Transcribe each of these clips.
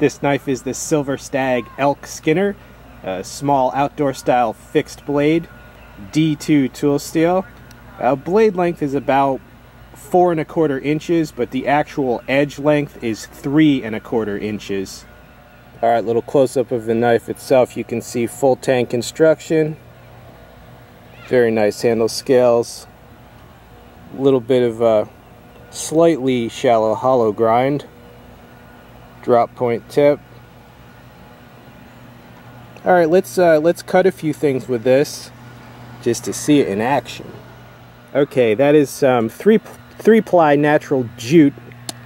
This knife is the Silver Stag Elk Skinner, a small outdoor style fixed blade, D2 tool steel. Uh, blade length is about four and a quarter inches, but the actual edge length is three and a quarter inches. All right, little close up of the knife itself. You can see full tang construction. Very nice handle scales. Little bit of a slightly shallow hollow grind. Drop point tip. All right, let's uh, let's cut a few things with this just to see it in action. Okay, that is um, three three ply natural jute.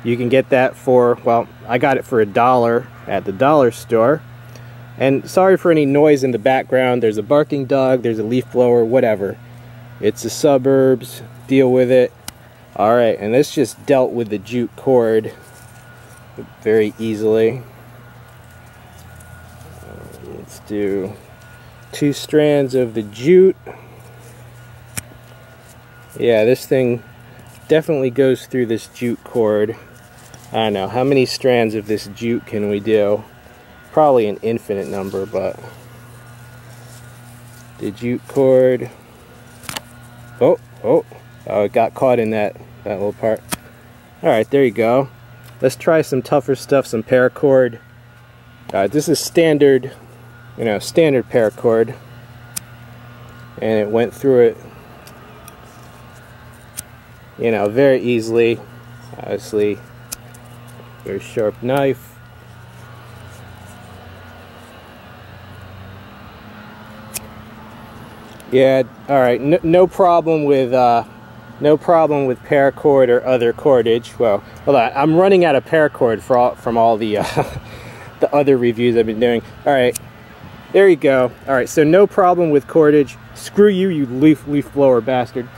You can get that for well, I got it for a dollar at the dollar store. And sorry for any noise in the background. There's a barking dog, there's a leaf blower, whatever. It's the suburbs, deal with it. All right, and this just dealt with the jute cord very easily. Let's do two strands of the jute. Yeah, this thing definitely goes through this jute cord. I don't know, how many strands of this jute can we do? Probably an infinite number, but the jute cord. Oh, oh, oh, it got caught in that, that little part. All right, there you go. Let's try some tougher stuff, some paracord. Uh, this is standard, you know, standard paracord. And it went through it, you know, very easily. Obviously, very sharp knife. Yeah, all right. No, no problem with uh, no problem with paracord or other cordage. Well, hold on. I'm running out of paracord for all, from all the uh, the other reviews I've been doing. All right, there you go. All right, so no problem with cordage. Screw you, you leaf leaf blower bastard.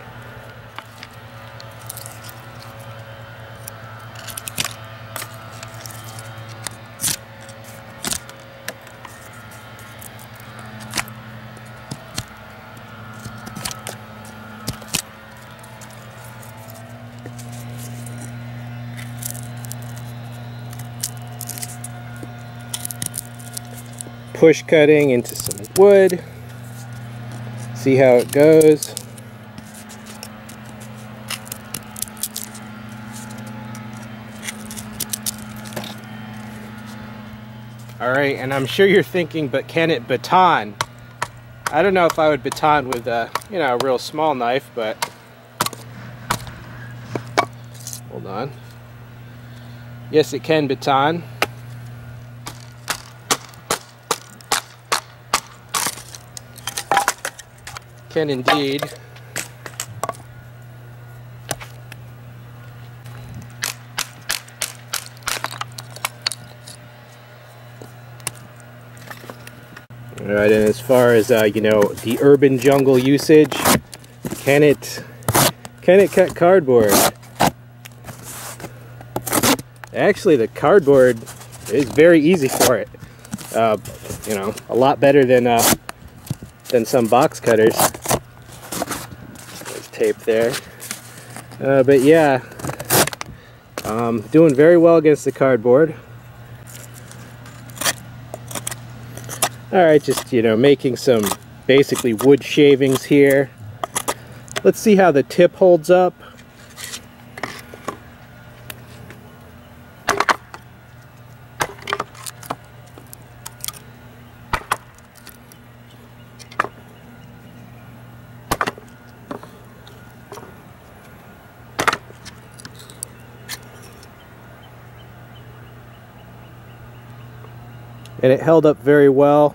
Push cutting into some wood. See how it goes. All right, and I'm sure you're thinking, but can it baton? I don't know if I would baton with a, you know, a real small knife, but hold on. Yes, it can baton. Can indeed. All right, and as far as uh, you know, the urban jungle usage, can it can it cut cardboard? Actually, the cardboard is very easy for it. Uh, you know, a lot better than uh, than some box cutters tape there. Uh, but yeah, um, doing very well against the cardboard. Alright, just, you know, making some basically wood shavings here. Let's see how the tip holds up. And it held up very well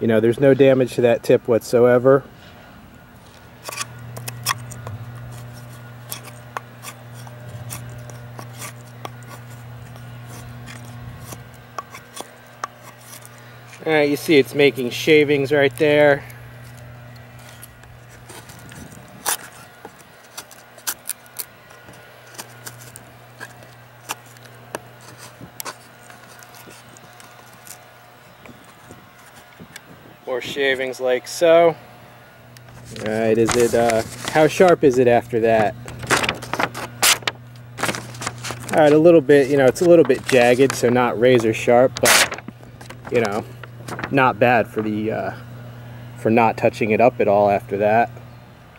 you know there's no damage to that tip whatsoever Alright, you see it's making shavings right there. More shavings like so. Alright, is it, uh, how sharp is it after that? All right, a little bit, you know, it's a little bit jagged, so not razor sharp, but, you know, not bad for the, uh, for not touching it up at all after that.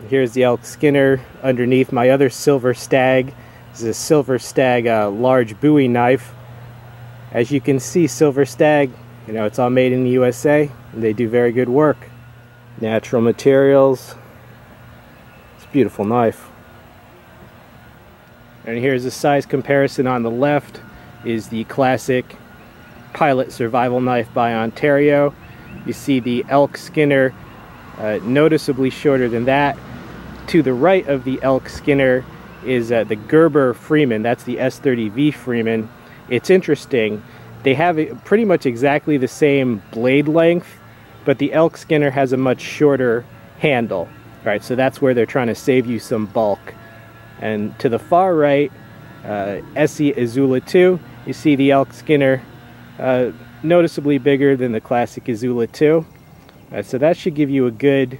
Here's the elk skinner underneath my other silver stag. This is a silver stag uh, large bowie knife. As you can see, silver stag, you know, it's all made in the USA, and they do very good work. Natural materials. It's a beautiful knife. And here's a size comparison on the left is the classic Pilot Survival Knife by Ontario. You see the elk skinner uh, noticeably shorter than that. To the right of the elk skinner is uh, the Gerber Freeman. That's the S30V Freeman. It's interesting. They have pretty much exactly the same blade length, but the elk skinner has a much shorter handle. All right, so that's where they're trying to save you some bulk. And to the far right, uh, ESEE Izula 2, you see the elk skinner uh, noticeably bigger than the classic Izula 2. Uh, so that should give you a good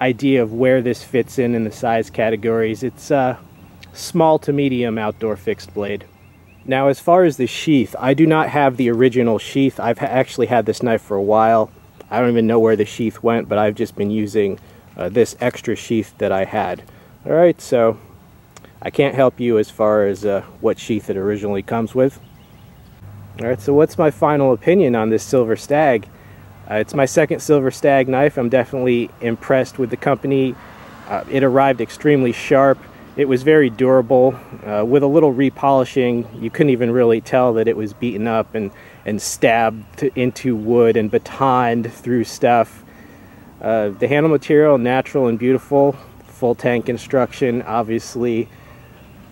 idea of where this fits in in the size categories. It's uh, small to medium outdoor fixed blade. Now as far as the sheath, I do not have the original sheath. I've ha actually had this knife for a while. I don't even know where the sheath went, but I've just been using uh, this extra sheath that I had. Alright, so I can't help you as far as uh, what sheath it originally comes with. Alright, so what's my final opinion on this Silver Stag? Uh, it's my second Silver Stag knife. I'm definitely impressed with the company. Uh, it arrived extremely sharp. It was very durable. Uh, with a little repolishing, you couldn't even really tell that it was beaten up and, and stabbed into wood and batoned through stuff. Uh, the handle material, natural and beautiful. Full tang construction, obviously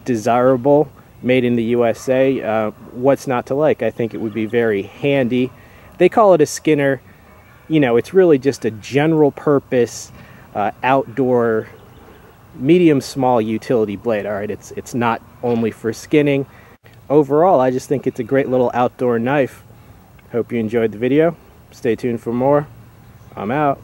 desirable, made in the USA. Uh, what's not to like? I think it would be very handy. They call it a Skinner. You know, it's really just a general purpose uh, outdoor medium small utility blade. All right, it's it's not only for skinning. Overall, I just think it's a great little outdoor knife. Hope you enjoyed the video. Stay tuned for more. I'm out.